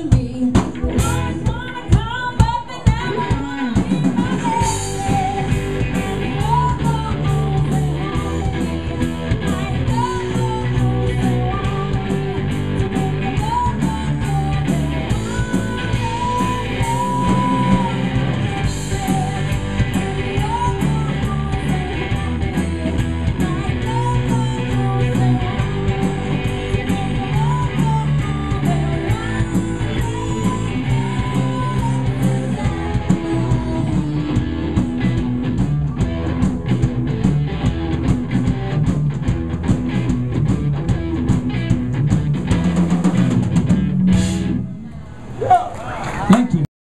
to me.